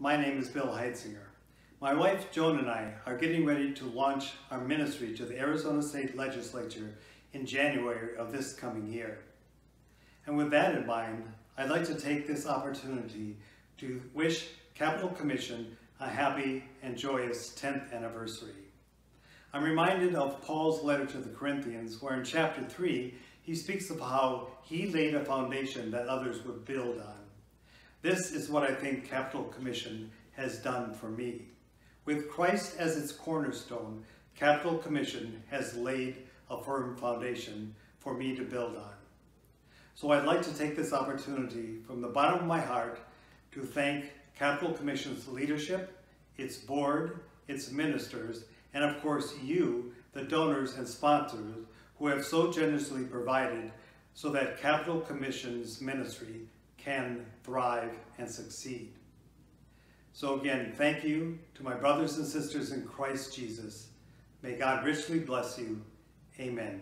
my name is Bill Heitzinger. My wife Joan and I are getting ready to launch our ministry to the Arizona State Legislature in January of this coming year. And with that in mind, I'd like to take this opportunity to wish Capitol Commission a happy and joyous 10th anniversary. I'm reminded of Paul's letter to the Corinthians, where in chapter 3, he speaks of how he laid a foundation that others would build on. This is what I think Capitol Commission has done for me. With Christ as its cornerstone, Capitol Commission has laid a firm foundation for me to build on. So I'd like to take this opportunity from the bottom of my heart to thank Capitol Commission's leadership, its board, its ministers, and of course you, the donors and sponsors who have so generously provided so that Capitol Commission's ministry can thrive and succeed. So again, thank you to my brothers and sisters in Christ Jesus. May God richly bless you. Amen.